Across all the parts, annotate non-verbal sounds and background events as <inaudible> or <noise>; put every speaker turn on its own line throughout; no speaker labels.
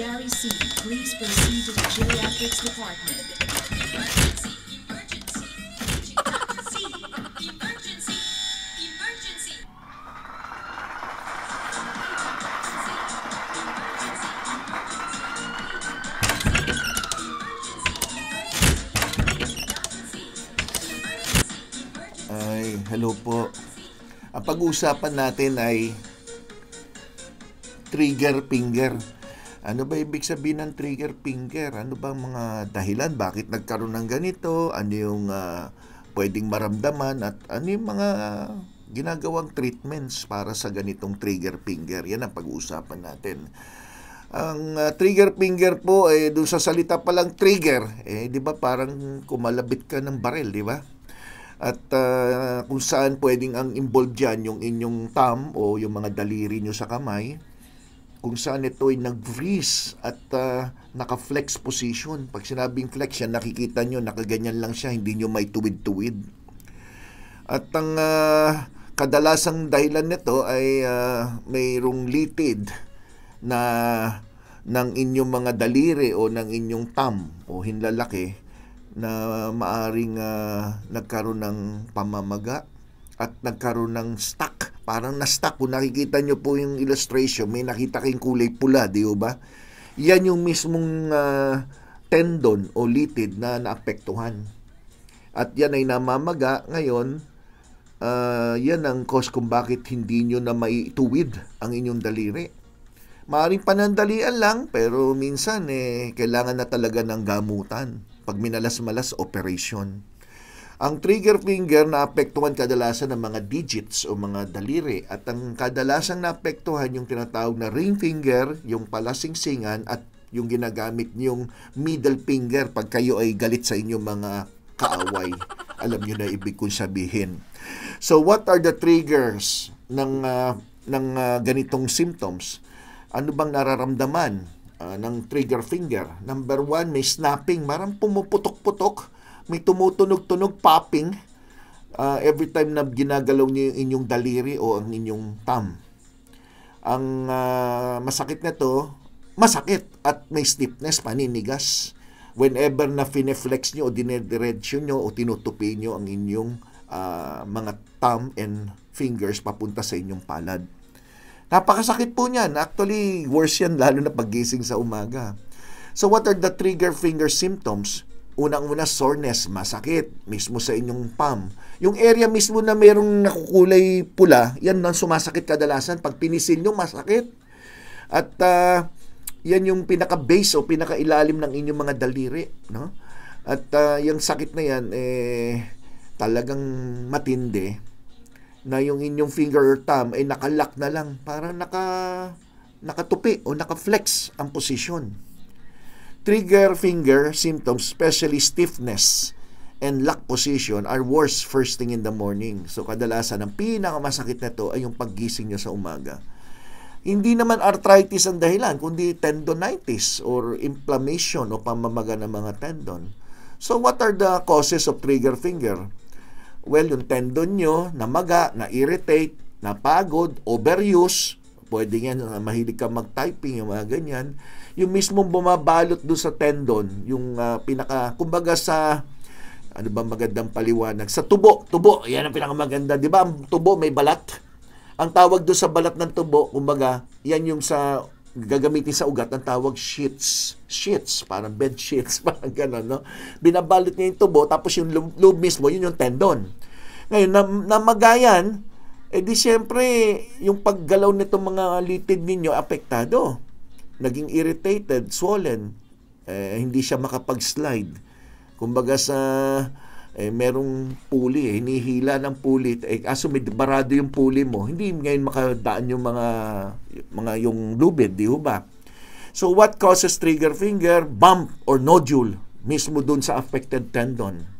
Gary C., please proceed to the geriatrics department.
Ay, hello po. Ang pag-uusapan natin ay trigger finger. Ano ba ibig sabihin ng trigger finger? Ano ba mga dahilan? Bakit nagkaroon ng ganito? Ano yung ah, pwedeng maramdaman? At ano yung mga ginagawang treatments para sa ganitong trigger finger? Yan ang pag-uusapan natin. Ang ah, trigger finger po, eh, doon sa salita palang trigger, eh, di ba parang kumalabit ka ng barel, di ba? At ah, kung saan pwedeng ang involved dyan yung inyong thumb o yung mga daliri nyo sa kamay, kung saan ito ay nag-freeze at ah, naka-flex position. Pag sinabing flex yan, nakikita nyo, nakaganyan lang siya, hindi nyo may tuwid-tuwid. At ang ah, kadalasang dahilan nito ay ah, mayroong litid na ng inyong mga daliri o ng inyong thumb o hinlalaki na maaring ah, nagkaroon ng pamamaga at nagkaroon ng stuck. Parang na-stuck. Kung nakikita nyo po yung illustration, may nakita kayong kulay pula, di ba? Yan yung mismong ah, tendon o litid na naapektuhan. At yan ay namamaga. Ngayon, ah, yan ang cause kung bakit hindi nyo na maituwid ang inyong daliri. Maaring panandalian lang, pero minsan eh, kailangan na talaga ng gamutan. Pag minalas-malas, operation. Ang trigger finger naapektuhan kadalasan ng mga digits o mga daliri at ang kadalasang naapektuhan yung tinatawag na ring finger, yung palasingsingan at yung ginagamit niyong middle finger pag kayo ay galit sa inyong mga kaaway. Alam niyo na ibig kong sabihin. So what are the triggers ng ah, ng ah, ganitong symptoms? Ano bang nararamdaman ah, ng trigger finger? Number one, may snapping. Marang pumuputok-putok. May tumutunog-tunog, popping. ah, every time na ginagalaw niyo yung inyong daliri o ang inyong thumb. Ang ah, masakit nito, masakit at may stiffness, paninigas. Whenever na fineflex nyo o dinediretso nyo o tinutupi nyo ang inyong ah, mga thumb and fingers papunta sa inyong palad. Napakasakit po niyan. Actually, worse yan lalo na paggising sa umaga. So what are the trigger finger symptoms? Unang-una, soreness, masakit, mismo sa inyong palm. Yung area mismo na merong nakukulay pula, yan ang sumasakit kadalasan. Pag pinisil nyo, masakit. At ah, yan yung pinaka-base o pinaka-ilalim ng inyong mga daliri. No? At ah, yung sakit na yan, eh, talagang matindi na yung inyong finger or thumb ay nakalock na lang para naka nakatupi o naka-flex ang posisyon. Trigger finger symptoms, especially stiffness and lock position are worse first thing in the morning. So kadalasan ang pinakamasakit na to ay yung paggising nyo sa umaga. Hindi naman arthritis ang dahilan, kundi tendonitis or inflammation o pamamaga ng mga tendon. So what are the causes of trigger finger? Well, yung tendon nyo, namaga, na-irritate, napagod, overuse, pwede yan, mahilig ka mag-typing, yung mga ganyan. Yung mismong bumabalot doon sa tendon, yung uh, pinaka, kumbaga sa, ano ba magandang paliwanag? Sa tubo, tubo, yan ang pinakamaganda. Di ba ang tubo may balat? Ang tawag doon sa balat ng tubo, kumbaga, yan yung sa gagamitin sa ugat ang tawag sheets. Sheets, parang bed sheets, <laughs> parang gano'n, no? Binabalot niya yung tubo, tapos yung loob mismo, yun yung tendon. Ngayon, na, namagayan, eh di siyempre, yung paggalaw nitong mga litid ninyo, apektado. Naging irritated, swollen, eh, hindi siya makapag-slide. Kumbaga sa eh, merong puli, eh, hinihila ng puli, eh, aso may barado yung puli mo, hindi ngayon makadaan yung mga, mga yung lubid, di ba? So what causes trigger finger? Bump or nodule mismo dun sa affected tendon.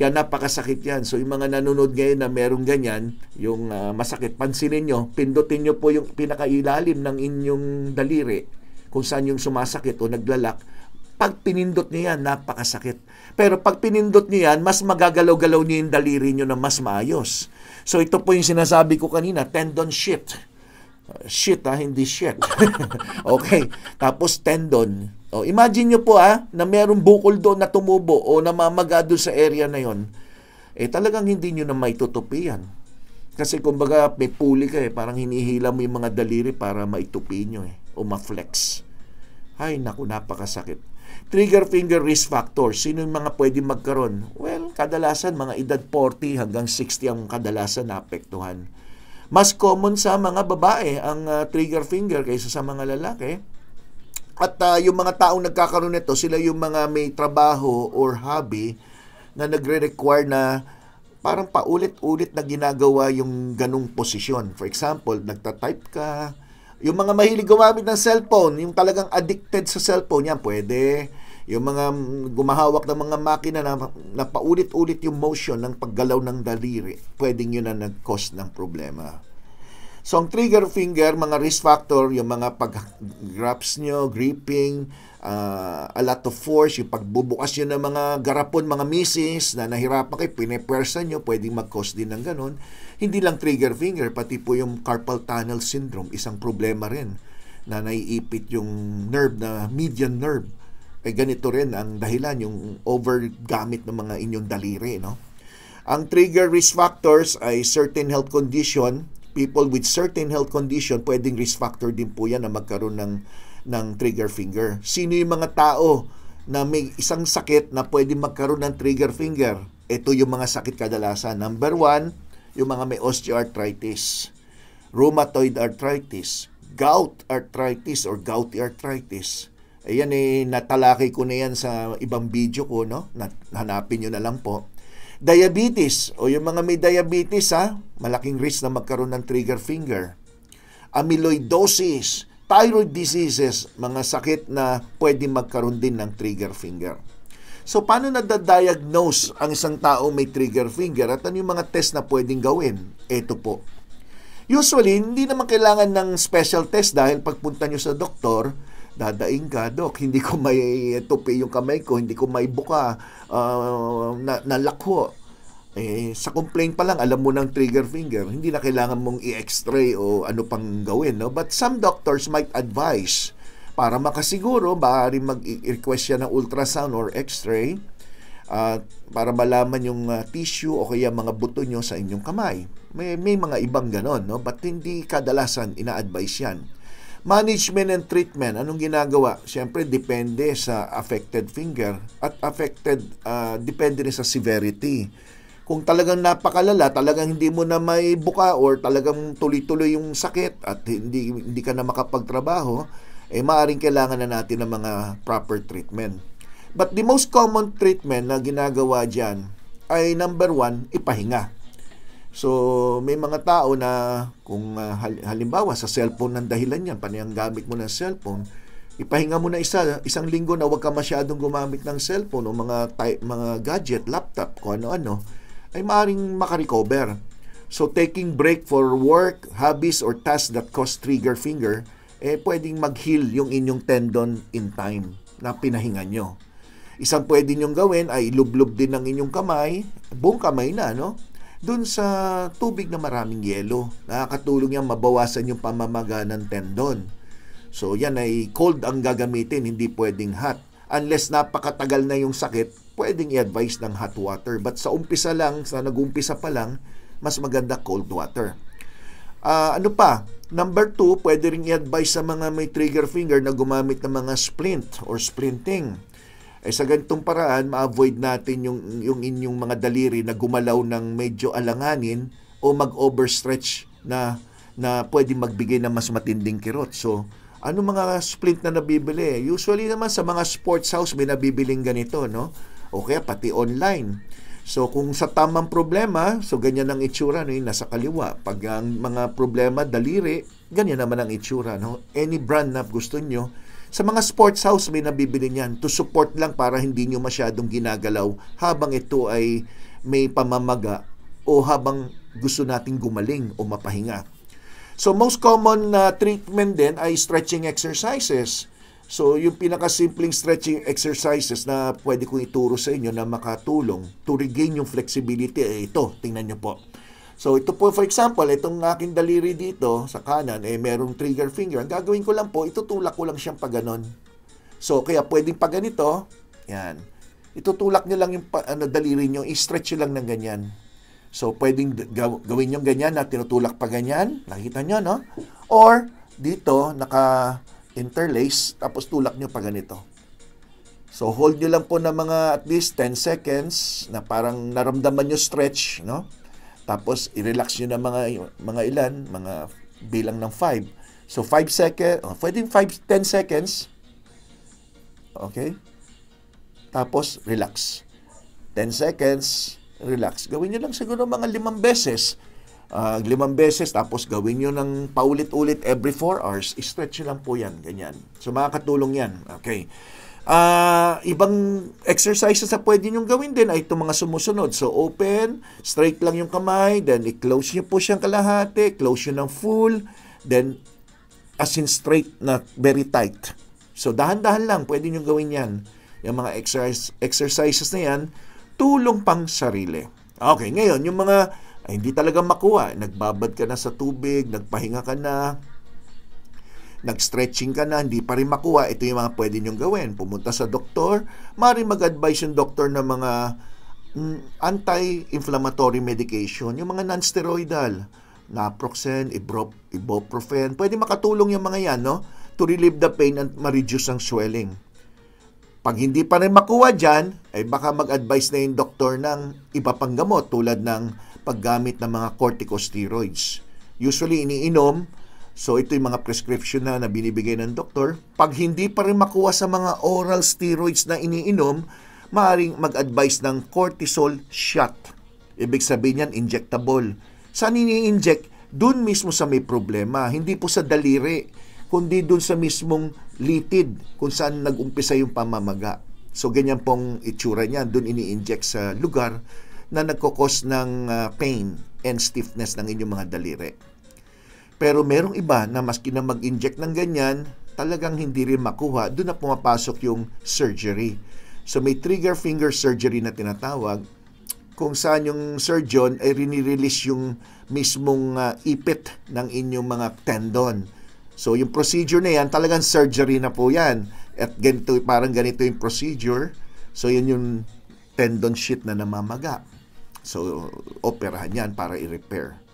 Kaya napakasakit yan. So yung mga nanonood ngayon na merong ganyan, yung ah, masakit, pansinin nyo, pindutin nyo po yung pinakailalim ng inyong daliri kung saan yung sumasakit o naglalak. Pag pinindot nyo yan, napakasakit. Pero pag pinindot nyo yan, mas magagalaw-galaw nyo yung daliri nyo na mas maayos. So ito po yung sinasabi ko kanina, tendon shift. Uh, shit ha, hindi shit. <laughs> okay. Tapos tendon. O, imagine nyo po ha, na merong bukol doon na tumubo o namamaga doon sa area na yon eh talagang hindi nyo na may tutupi yan. Kasi kumbaga may puli ka eh, parang hinihila mo yung mga daliri para maitupi nyo eh, o ma-flex. Ay, naku, napakasakit. Trigger finger risk factor. Sino yung mga pwede magkaroon? Well, kadalasan mga edad 40 hanggang 60 ang kadalasan naapektuhan. Mas common sa mga babae ang uh, trigger finger kaysa sa mga lalaki. At uh, yung mga taong nagkakaroon nito, sila yung mga may trabaho or hobby na nagre-require na parang paulit-ulit na ginagawa yung ganung posisyon. For example, nagta-type ka, yung mga mahilig gumamit ng cellphone, yung talagang addicted sa cellphone, yan pwede. Yung mga gumahawak ng mga makina na, na paulit-ulit yung motion ng paggalaw ng daliri, pwedeng yun na nag-cause ng problema. So, ang trigger finger, mga risk factor, yung mga pag-grabs nyo, gripping, uh, a lot of force, yung pagbubukas nyo ng mga garapon, mga misis na nahirapan kayo, pinepwersa nyo, pwedeng mag-cause din ng ganun. Hindi lang trigger finger, pati po yung carpal tunnel syndrome, isang problema rin na naiipit yung nerve na median nerve eh ganito rin ang dahilan yung overgamit ng mga inyong daliri no ang trigger risk factors ay certain health condition people with certain health condition pwedeng risk factor din po yan na magkaroon ng ng trigger finger sino yung mga tao na may isang sakit na pwedeng magkaroon ng trigger finger ito yung mga sakit kadalasan number one yung mga may osteoarthritis rheumatoid arthritis gout arthritis or gouty arthritis Ayan eh, natalakay ko na yan sa ibang video ko, no? Hanapin nyo na lang po. Diabetes, o yung mga may diabetes, ha? Malaking risk na magkaroon ng trigger finger. Amyloidosis, thyroid diseases, mga sakit na pwede magkaroon din ng trigger finger. So, paano nadadiagnose ang isang tao may trigger finger at ano yung mga test na pwedeng gawin? Ito po. Usually, hindi naman kailangan ng special test dahil pagpunta nyo sa doktor, dadaing ka, Dok, hindi ko may tupi yung kamay ko, hindi ko may buka, uh, na, nalakho. Eh, sa complaint pa lang, alam mo ng trigger finger, hindi na kailangan mong i-x-ray o ano pang gawin. No? But some doctors might advise para makasiguro, maaari mag-request siya ng ultrasound or x-ray uh, para malaman yung uh, tissue o kaya mga buto nyo sa inyong kamay. May, may mga ibang ganon, no? but hindi kadalasan ina-advise yan. Management and treatment, anong ginagawa? Siyempre, depende sa affected finger at affected, uh, depende rin sa severity. Kung talagang napakalala, talagang hindi mo na may buka or talagang tuloy-tuloy yung sakit at hindi, hindi ka na makapagtrabaho, eh maaaring kailangan na natin ng mga proper treatment. But the most common treatment na ginagawa dyan ay number one, ipahinga So, may mga tao na kung uh, halimbawa sa cellphone ng dahilan yan, panayang gamit mo ng cellphone, ipahinga mo na isa, isang linggo na huwag ka masyadong gumamit ng cellphone o mga, type, mga gadget, laptop, kung ano-ano, ay maaaring makarecover. So, taking break for work, hobbies, or tasks that cause trigger finger, eh, pwedeng mag-heal yung inyong tendon in time na pinahinga nyo. Isang pwede nyong gawin ay lublob din ng inyong kamay, buong kamay na, no? Dun sa tubig na maraming yelo. Nakakatulong yan mabawasan yung pamamaga ng tendon. So yan ay cold ang gagamitin, hindi pwedeng hot. Unless napakatagal na yung sakit, pwedeng i-advise ng hot water. But sa umpisa lang, sa nag-umpisa pa lang, mas maganda cold water. Uh, ano pa? Number two, pwede rin i-advise sa mga may trigger finger na gumamit ng mga splint or splinting eh sa ganitong paraan, ma-avoid natin yung, yung inyong mga daliri na gumalaw ng medyo alanganin o mag-overstretch na na pwede magbigay ng mas matinding kirot. So, ano mga splint na nabibili? Usually naman sa mga sports house may nabibiling ganito, no? O kaya pati online. So, kung sa tamang problema, so ganyan ang itsura, no? Yung nasa kaliwa. Pag ang mga problema, daliri, ganyan naman ang itsura, no? Any brand na gusto nyo, sa mga sports house may nabibili niyan to support lang para hindi nyo masyadong ginagalaw habang ito ay may pamamaga o habang gusto nating gumaling o mapahinga. So most common na uh, treatment din ay stretching exercises. So yung pinakasimpleng stretching exercises na pwede kong ituro sa inyo na makatulong to regain yung flexibility ay ito, tingnan nyo po. So ito po for example, itong aking daliri dito sa kanan eh merong trigger finger. Ang gagawin ko lang po, itutulak ko lang siyang pa ganon. So kaya pwedeng pa ganito, yan. Itutulak niyo lang yung ano, daliri niyo, i-stretch niyo lang ng ganyan. So pwedeng gawin yung ganyan na tinutulak pa ganyan. Nakita niyo, no? Or dito naka interlace tapos tulak niyo pa ganito. So hold nyo lang po na mga at least 10 seconds na parang naramdaman nyo stretch, no? Tapos i-relax nyo na mga mga ilan, mga bilang ng 5. So 5 seconds, oh, pwedeng 5 10 seconds. Okay? Tapos relax. 10 seconds, relax. Gawin nyo lang siguro mga limang beses. Ah, limang beses, tapos gawin nyo ng paulit-ulit every 4 hours. I-stretch nyo lang po yan, ganyan. So makakatulong yan. Okay. Ah, ibang exercises na pwede nyo gawin din ay itong mga sumusunod. So open, straight lang yung kamay, then i-close nyo po siyang kalahati, close nyo ng full, then as in straight na very tight. So dahan-dahan lang, pwede nyo gawin yan. Yung mga exercise, exercises na yan, tulong pang sarili. Okay, ngayon, yung mga ay, hindi talaga makuha, nagbabad ka na sa tubig, nagpahinga ka na, nag-stretching ka na, hindi pa rin makuha, ito yung mga pwede nyong gawin. Pumunta sa doktor, maaari mag-advise yung doktor ng mga mm, anti-inflammatory medication, yung mga non-steroidal, naproxen, ibuprofen, pwede makatulong yung mga yan, no? To relieve the pain and ma-reduce ang swelling. Pag hindi pa rin makuha dyan, ay baka mag-advise na yung doktor ng iba pang gamot tulad ng paggamit ng mga corticosteroids. Usually iniinom, so ito yung mga prescription na, na binibigay ng doktor. Pag hindi pa rin makuha sa mga oral steroids na iniinom, maaaring mag-advise ng cortisol shot. Ibig sabihin yan, injectable. Saan ini-inject? Doon mismo sa may problema, hindi po sa daliri, kundi doon sa mismong litid kung saan nag-umpisa yung pamamaga. So ganyan pong itsura niya, doon ini-inject sa lugar na nagkukos ng ah, pain and stiffness ng inyong mga daliri. Pero merong iba na maski na mag-inject ng ganyan, talagang hindi rin makuha, doon na pumapasok yung surgery. So may trigger finger surgery na tinatawag, kung saan yung surgeon ay rinirelease yung mismong ah, ipit ng inyong mga tendon. So yung procedure na yan, talagang surgery na po yan. At ganito, parang ganito yung procedure. So yun yung tendon sheet na namamaga. So operahan yan para i-repair.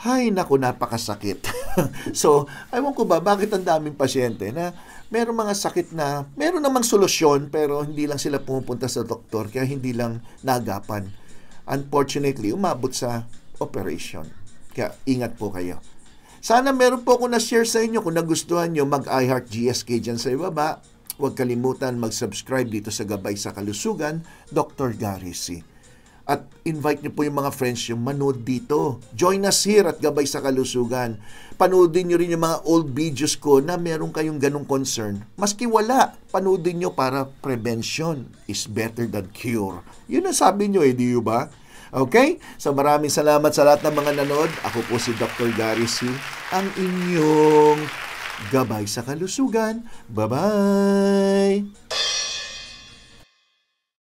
Hay, naku, napakasakit. <laughs> so, ewan ko ba, bakit ang daming pasyente na meron mga sakit na, meron namang solusyon, pero hindi lang sila pumupunta sa doktor, kaya hindi lang nagapan. Unfortunately, umabot sa operation. Kaya ingat po kayo. Sana meron po ako na-share sa inyo. Kung nagustuhan nyo, mag-iHeart GSK dyan sa ibaba. Huwag kalimutan mag-subscribe dito sa Gabay sa Kalusugan, Dr. Gary C. At invite niyo po yung mga friends yung manood dito. Join us here at Gabay sa Kalusugan. Panoodin niyo rin yung mga old videos ko na meron kayong ganong concern. Maski wala, panoodin niyo para prevention is better than cure. Yun ang sabi niyo eh, di ba? Okay? So maraming salamat sa lahat ng mga nanood. Ako po si Dr. Gary C. Ang inyong Gabay sa Kalusugan. Bye-bye!